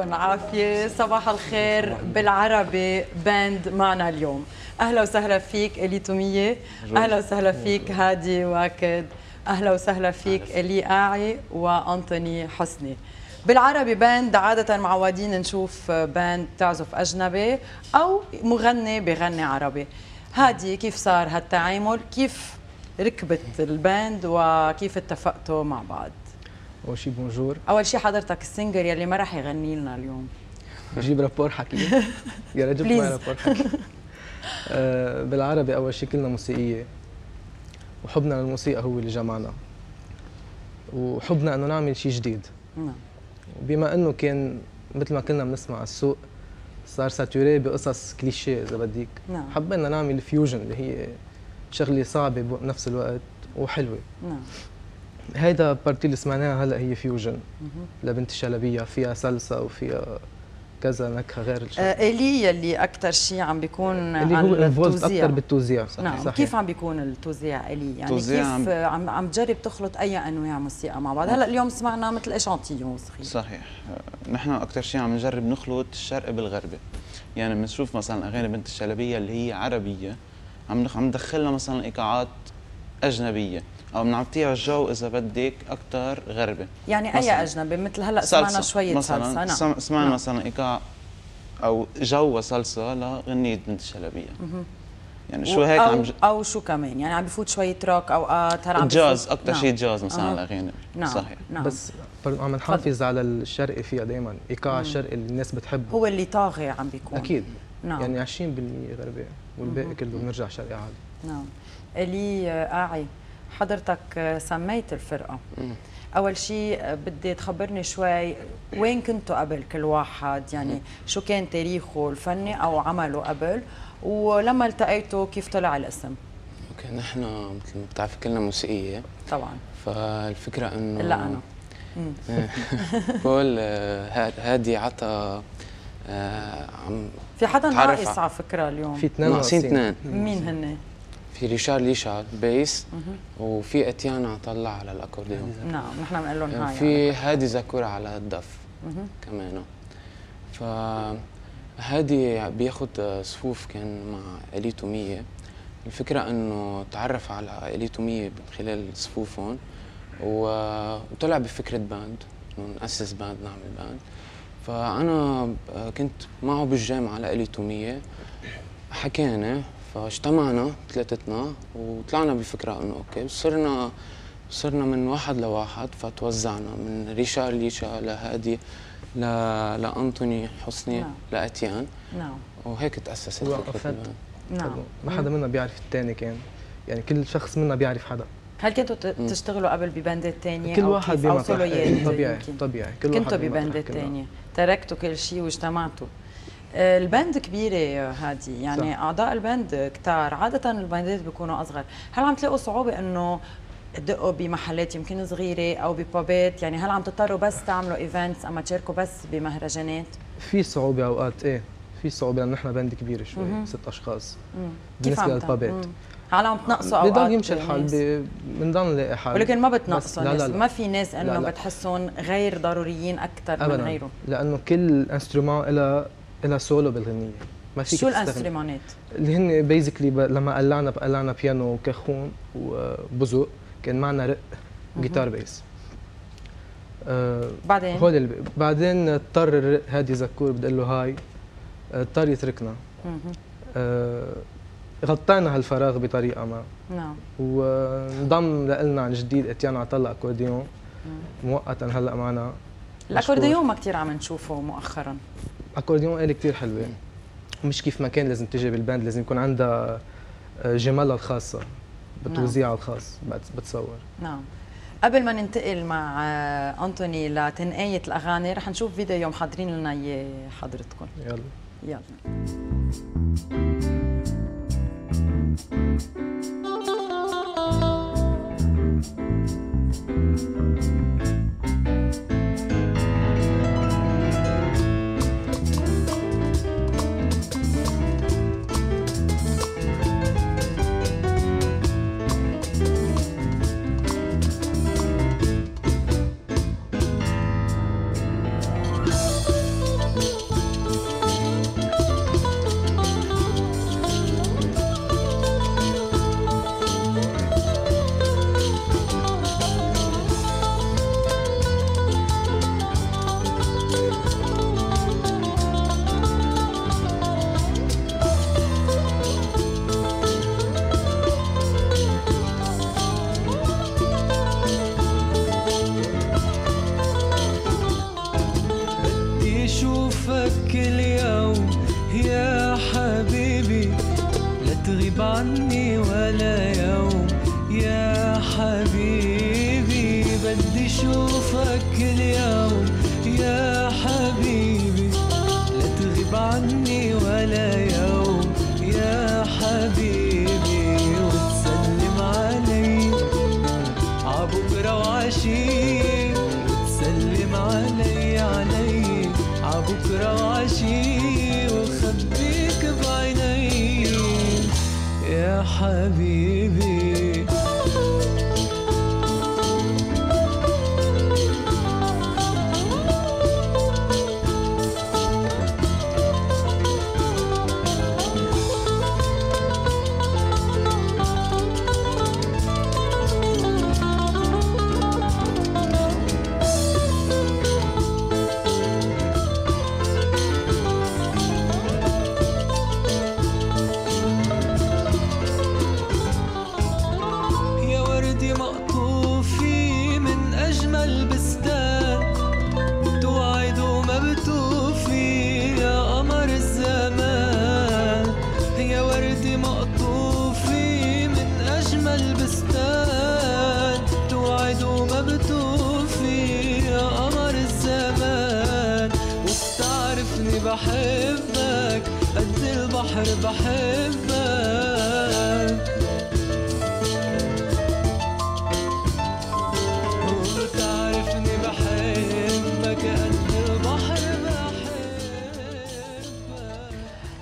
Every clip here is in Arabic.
يعطيكم العافية. صباح الخير بالعربي باند معنا اليوم. أهلا وسهلا فيك إلي تومية. أهلا وسهلا فيك هادي واكد. أهلا وسهلا فيك إلي آعي وأنطوني حسني. بالعربي باند عادة معودين نشوف band تعزف أجنبي أو مغني بغني عربي. هادي كيف صار هالتعامل؟ كيف ركبت ال band؟ وكيف اتفقتوا مع بعض؟ أول شيء bonjour. أول شيء حضرتك ال singer يلي ما رح يغني لنا اليوم. بجيب رابور حكي. يا رجل معي رابور حكي. آه بالعربي أول شيء كلنا موسيقية. وحبنا للموسيقى هو اللي جمعنا. وحبنا إنه نعمل شيء جديد. نعم. وبما إنه كان مثل ما كنا بنسمع على السوق صار saturé بقصص كليشيه إذا بديك. نعم. حبينا نعمل fusion اللي هي شغلة صعبة بنفس الوقت وحلوة. نعم. هيدا ال partie اللي سمعناها هلا هي fusion. لبنت الشلبيه فيها salsa وفيها كذا نكهة غير الشغل. آه إلي يلي أكثر شيء عم بيكون اللي هو involved أكثر بالتوزيع صحيح. نعم. صحيح. كيف عم بيكون التوزيع إلي؟ يعني كيف عم, عم تجرب تخلط أي أنواع موسيقى مع بعض؟ هلا اليوم سمعنا مثل échantillon صغير. صحيح. آه، نحن أكثر شيء عم نجرب نخلط الشرق بالغربي. يعني بنشوف مثلا أغاني بنت الشلبية اللي هي عربية عم عم ندخلها مثلا إيقاعات أجنبية. أو بنعطيها الجو إذا بدك أكثر غربي يعني أي أجنبي؟ مثل هلأ سمعنا شوية مثلاً salsa. نعم. سمعنا نعم. مثلا إيقاع أو جو salsa لغنية بنت الشلبيه يعني شو هيك أو عم ج... أو شو كمان؟ يعني عم بفوت شوية روك اوقات هلا عم جاز أكثر نعم. شيء جاز مثلا أه. الاغاني نعم. صحيح. نعم. بس عم نحافظ على الشرقي فيها دائما إيقاع الشرقي اللي الناس بتحبه. هو اللي طاغي عم بيكون. أكيد. نعم. يعني 20% غربي والباقي كله بنرجع شرقي عادي. نعم. إلي اعي حضرتك سميت الفرقة. مم. أول شيء بدي تخبرني شوي وين كنتوا قبل كل واحد؟ يعني شو كان تاريخه الفني أو عمله قبل؟ ولما التقيتوا كيف طلع الاسم؟ أوكي نحن مثل ما بتعرفي كلنا موسيقية. طبعا. فالفكرة إنه الا أنا. بقول آه، هادي عطى آه، عم في حدا ناقص على فكرة اليوم. في اثنين ناقصين. اثنين. مين هن؟ في ريشار ليشار bass وفي إتيان عطالله على الأكورديون. نعم نحن بنقول لهم hi في هادي زكور على الدف كمان. ف هادي بياخد صفوف كان مع إلي تومية الفكرة إنه تعرف على اليتو مية من خلال صفوفهم وطلع بفكرة band إنه نأسس باند نعمل band فأنا كنت معه بالجامعة على إلي تومية حكينا فاجتمعنا ثلاثتنا وطلعنا بفكره إنه okay صرنا صرنا من واحد لواحد فتوزعنا من ريشار ليشا لهادي ل... لانطوني حسني نعم. لاتيان نعم. وهيك تأسست فكره نعم. ما حدا منا بيعرف الثاني كان. يعني كل شخص منا بيعرف حدا. هل كنتوا تشتغلوا قبل بباندات ثانية كل واحد بما طبيعي طبيعي. كل كنتوا بباندات ثانية تركتوا كل شيء واجتمعتوا. ال band كبيرة هادي. يعني صح. أعضاء الباند كتار. عادة الباندات بيكونوا أصغر. هل عم تلاقوا صعوبة أنه تدقوا بمحلات يمكن صغيرة أو ببابات؟ يعني هل عم تضطروا بس تعملوا events أما تشاركوا بس بمهرجانات؟ في صعوبة أوقات إيه. في صعوبة لأنه نحن band كبير شوي مم. ست أشخاص. بالنسبة للبابات. هل عم تنقصوا أوقات بضل يمشي الحال بنضل نلاقي حال. ولكن ما بتنقصوا لا لا لا. ما في ناس إنه بتحسهم غير ضروريين أكثر من غيرهم. لأنه كل instrument لها لها سولو بالغنية. ما فيك شو الانسترومونات؟ اللي هن basically لما قلعنا قلعنا بيانو وكاخون وبزق كان معنا رق جيتار bass. آه بعدين؟ هول بعدين اضطر الرق هادي زكور بدي قله hi. اضطر يتركنا. آه غطينا هالفراغ بطريقة ما. نعم. وانضم لنا عن جديد إتيان عطالله أكورديون. مؤقتا هلأ معنا. الأكورديون ما كثير عم نشوفه مؤخرا. أكورديون إلي كثير حلوة. مش كيف ما كان لازم تجي بال band لازم يكون عندها آه، جمالها الخاصة. نعم. بتوزيعها الخاص بتصور. نعم. قبل ما ننتقل مع آه، أنتوني لتنقية الأغاني رح نشوف فيديو محضرين لنا إياه حضرتكم. يلا. يلا. بشوفك اليوم يا حبيبي. لا تغيب عني ولا يوم يا حبيبي. بدي شوفك اليوم حبيبي.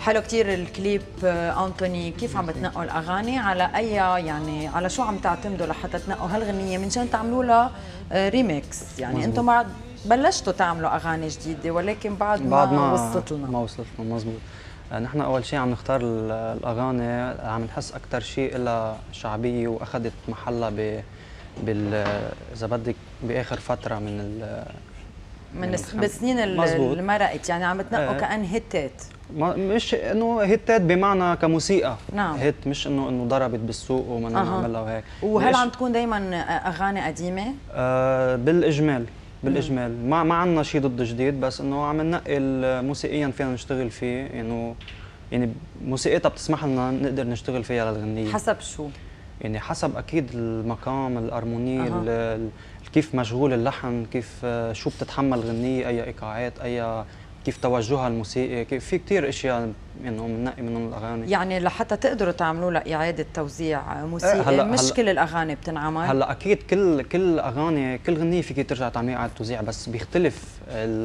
حلو كتير الكليب آه، أنطوني كيف عم بتنقوا الأغاني؟ على أي يعني على شو عم تعتمدوا لحتى تنقوا هالغنية؟ من شان تعملوا لها آه، ريميكس يعني أنتم بعد بلشتوا تعملوا أغاني جديدة ولكن بعد ما, بعد ما وصلت لنا. ما وصلت لنا مزبوط. آه، نحن أول شيء عم نختار ال- الأغاني. عم نحس أكثر شيء لها شعبية وأخذت محلها ب بال إذا بدك بآخر فترة من ال من من بالسنين. اللي مرقت يعني عم تنقوا. كأن هيتات. مش إنه هيتات بمعنى كموسيقى نعم. هيت مش انه إنه ضربت بالسوق أها. نعملها وهيك وهل؟ عم تكون دائما أغاني قديمة؟ آه بالإجمال بالإجمال ما ما عندنا شيء ضد جديد بس إنه عم ننقي موسيقيا فينا نشتغل فيه إنه يعني موسيقتها بتسمح لنا نقدر نشتغل فيها للغنيه حسب شو؟ يعني حسب أكيد المقام الارموني ال- كيف مشغول اللحن كيف آه، شو بتتحمل غنية أي إيقاعات أي كيف توجهها الموسيقي كيف في كثير إشياء انه بننقي منهم الأغاني. يعني لحتى تقدروا تعملوا لها إعادة توزيع موسيقي هلأ- مش هلأ- كل الأغاني بتنعمل. هلأ أكيد كل كل أغاني كل غنية فيك ترجع تعمليها إعادة توزيع بس بيختلف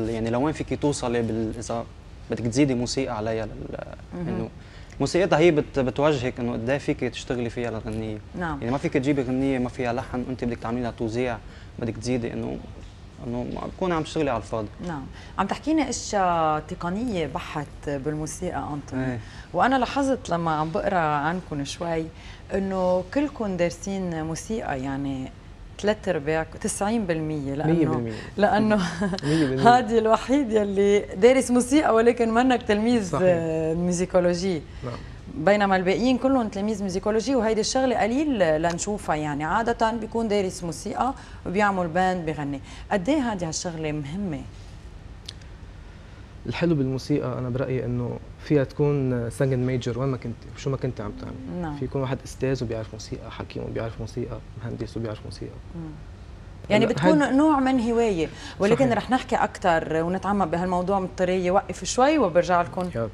يعني لوين فيك توصلي بال إذا بدك تزيدي موسيقى عليها لل- إنه موسيقتها هي بت بتوجهك إنه قد إيه فيك تشتغلي فيها الغنية. نعم. يعني ما فيك تجيبي غنية ما فيها لحن انت بدك تعملي لها توزيع بدك تزيدي إنه إنه بكون عم تشتغلي على الفاضي. نعم. عم تحكينا أشياء تقنية بحت بالموسيقى انطوني إيه. وأنا لاحظت لما عم بقرأ عنكم شوي إنه كلكم دارسين موسيقى يعني ثلاث أرباع 90% لأنه 100% لأنه 100% هادي الوحيد يلي دارس موسيقى ولكن منك تلميذ musicology. نعم. بينما الباقيين كلهم تلاميذ musicology وهيدي الشغلة قليل لنشوفها يعني. عادة بيكون دارس موسيقى وبيعمل band بغني. قد إيه هذه هالشغلة مهمة؟ الحلو بالموسيقى أنا برأيي إنه فيها تكون second major وين ما كنت شو ما كنت عم تعمل. نعم. في يكون واحد أستاذ وبيعرف موسيقى حكيم وبيعرف موسيقى مهندس وبيعرف موسيقى. يعني هلا بتكون هاد- نوع من هواية. ولكن صحيح. رح نحكي أكثر ونتعمق بهالموضوع مضطرين نوقف شوي وبرجع لكم. يلا.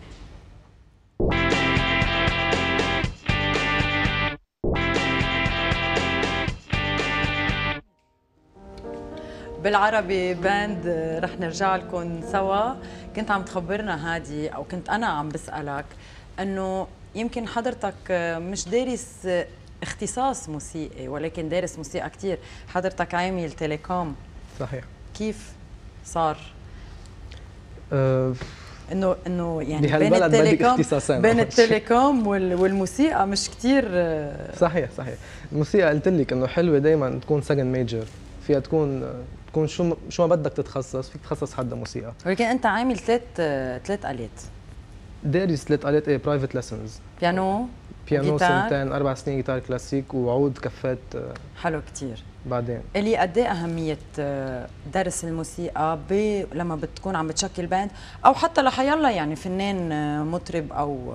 بالعربي band رح نرجع لكم سوا. كنت عم تخبرنا هادي أو كنت أنا عم بسألك إنه يمكن حضرتك مش دارس اختصاص موسيقي ولكن دارس موسيقى كتير. حضرتك عامل telecom صحيح. كيف صار؟ أه إنه إنه يعني بين ال telecom بين. ال telecom وال- والموسيقى مش كتير آه، صحيح صحيح. الموسيقى قلت لك إنه حلوة دائما تكون second major فيها تكون تكون شو شو ما بدك تتخصص فيك تتخصص حدا موسيقى. ولكن أنت عامل ثلاث ثلاث آلات. دارس ثلاث آلات إيه private lessons بيانو بيانو جيتار. سنتين أربع سنين جيتار كلاسيك وعود كفات آه، حلو كتير. بعدين. الي قد إيه أهمية آه، درس الموسيقى ب... لما بتكون عم بتشكل band أو حتى لحيالله يعني فنان آه، مطرب أو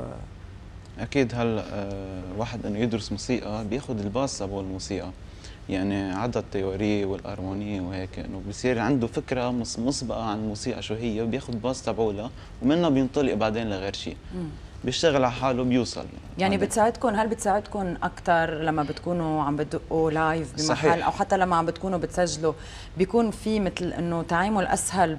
أكيد هلا واحد إنه يدرس موسيقى بياخذ ال base تبع الموسيقى. يعني عدا ال théorie وال harmonie وهيك إنه بصير عنده فكرة مس- مسبقة عن الموسيقى شو هي وبياخذ base تبعولها ومنها بينطلق بعدين لغير شيء بيشتغل على حاله بيوصل. يعني. بتساعدكم هل بتساعدكم أكثر لما بتكونوا عم بتدقوا live بمحل صحيح. أو حتى لما عم بتكونوا بتسجلوا بيكون في مثل إنه تعامل أسهل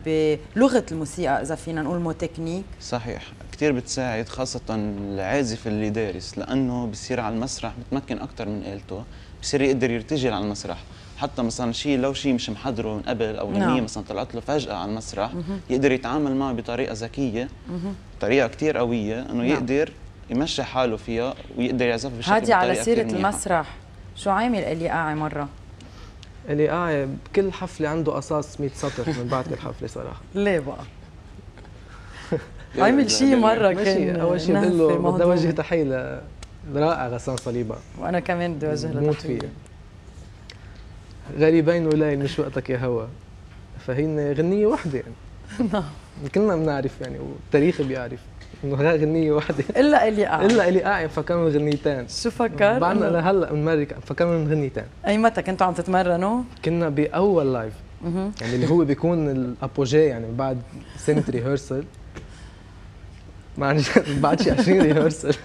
بلغة الموسيقى إذا فينا نقول مو تكنيك صحيح. كثير بتساعد خاصة العازف اللي دارس لأنه بصير على المسرح متمكن أكثر من آلته. بصير يقدر يرتجل على المسرح حتى مثلا شيء لو شيء مش محضره من قبل أو نعم. غنية مثلا طلعت له فجأة على المسرح يقدر يتعامل معه بطريقة ذكية طريقة كثير قوية إنه نعم. يقدر يمشي حاله فيها ويقدر يعزفها بشكل هادي على سيرة. المسرح شو عامل إلي قاعي مره اللي قاعد بكل حفلة عنده قصاص 100 سطر من بعد كل حفلة صراحة ليه بقى عامل شيء مرة كان أول شيء بقول له بدي. أوجه تحية لرائع غسان صليبة. وأنا كمان بدي أوجه له بموت تحية. فيه غريبين وليل مش وقتك يا هوا. فهي غنية واحدة يعني. نعم. كلنا بنعرف يعني والتاريخ بيعرف إنه غنية واحدة إلا إلي قاعي إلا اللي قاعد فكروا غنيتين. شو فكر؟ بعدنا لهلأ بنمرق فكروا غنيتين. أي متى كنتوا عم تتمرنوا؟ كنا بأول live. يعني اللي هو بيكون ال apogée يعني بعد سنة rehearsal ما عن جد بعد شي 20 rehearsal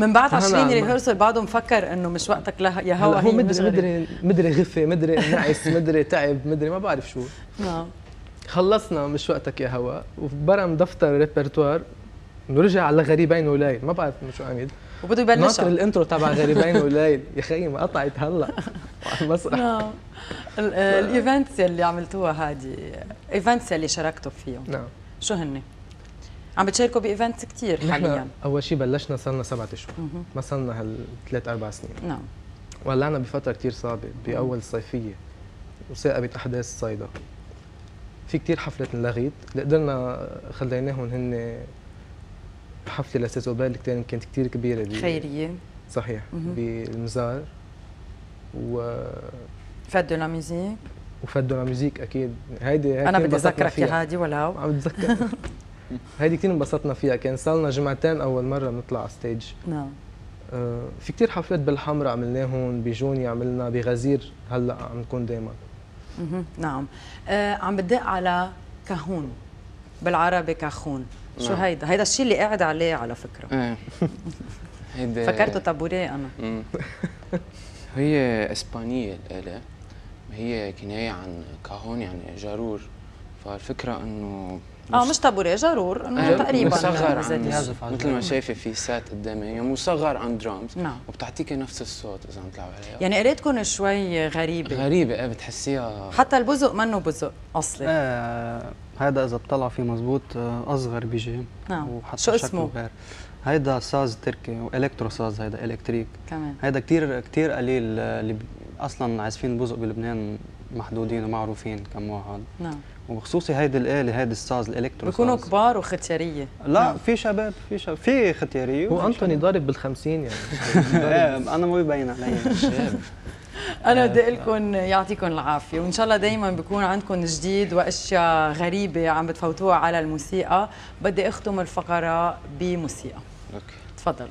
من بعد هلا 20 عم- rehearsal بعده مفكر إنه مش وقتك لها يا هوا هو مدري. مدري مدري غفي مدري نعس مدري تعب مدري ما بعرف شو. نعم. خلصنا مش وقتك يا هوا. وبرم دفتر ريبرتوار ورجع على غريبين وليل. ما بعرف شو عمل وبده ناطر يبلش ال intro تبع غريبين وليل. يا خيي ما قطعت هلا. على المسرح. نعم. ال- ال events اللي عملتوها هذه events اللي شاركتوا فيهم. نعم. شو هن؟ عم بتشاركوا ب events كثير حاليا. أول شيء بلشنا صار لنا سبعة أشهر. ما صار لنا هالثلاث أربع سنين. نعم. وقعنا بفترة كتير صعبة بأول الصيفيه وتعاقبت احداث صيدا في كتير حفلات انلغيت اللي قدرنا خليناهم هن حفله ل SESOBEL اللي كان- كانت كتير كبيرة خيرية. صحيح. بالمزار. و Fête de la Musique. و Fête de la Musique أكيد. هيدي أنا بدي أذكرك. يا هادي ولو عم بتذكر. هيدي كثير انبسطنا فيها. كان صار لنا جمعتين أول مرة بنطلع على stage نعم. آه، في كتير حفلات بالحمراء عملناهم بجوني عملنا بغزير هلأ عم نكون دائما. نعم. آه عم بدق على cajón. بالعربي cajón شو نعم. هيدا؟ هيدا الشيء اللي قاعد عليه على فكرة. إيه. هيدي فكرته طابورية أنا. هي إسبانية الآلة. هي كناية عن cajón يعني جارور. فالفكرة إنه آه مش طابورية جارور انه تقريبا. مصغر عن زي- يعزف على مثل ما. شايفة في سات قدامي يعني مصغر عن درامز نعم. وبتعطيكي نفس الصوت إذا عم تلعب عليها. يعني قريتكم شوي غريبة. غريبة إيه بتحسيها. حتى البزق منه بزق أصلي. إيه هذا إذا بطلع فيه مزبوط آه، أصغر بيجي. نعم. وحتى شو اسمه؟ غير. هيدا ساز تركي و electro ساز هيدا electric. كمان هيدا كتير كتير قليل آه، اللي أصلا عازفين بزق بلبنان محدودين ومعروفين كم واحد نعم. وبخصوصي هيدي الآلة هيدي الساز ال electro بيكونوا. كبار وختياريه لا في شباب في شباب في ختيارية هو وفي أنطوني شباب. ضارب بالخمسين يعني. إيه أنا ما بيبين علي. أنا بدي أقول لكم يعطيكم العافية. وإن شاء الله دائما بيكون عندكم جديد وأشياء غريبة عم بتفوتوها على الموسيقى. بدي أختم الفقرة بموسيقى. أوكي. تفضلوا.